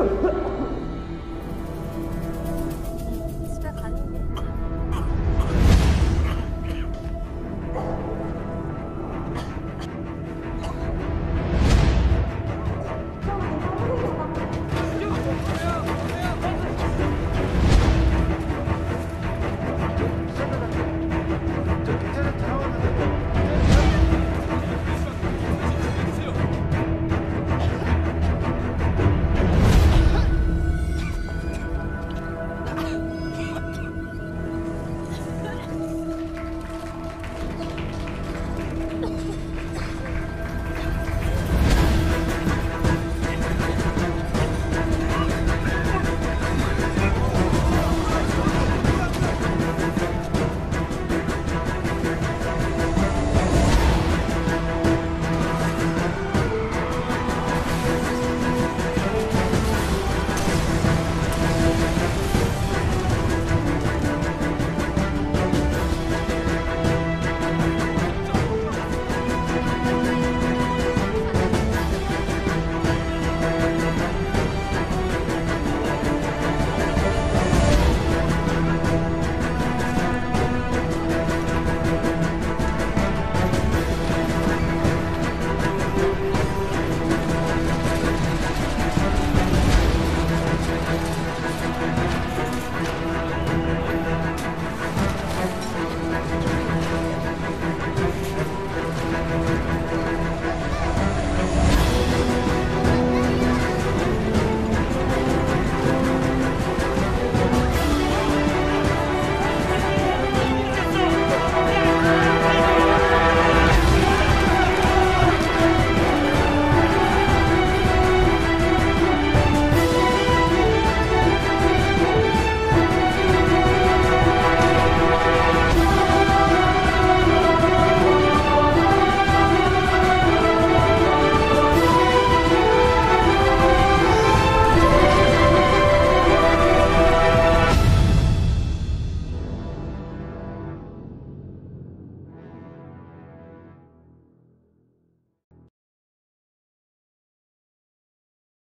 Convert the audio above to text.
Ugh.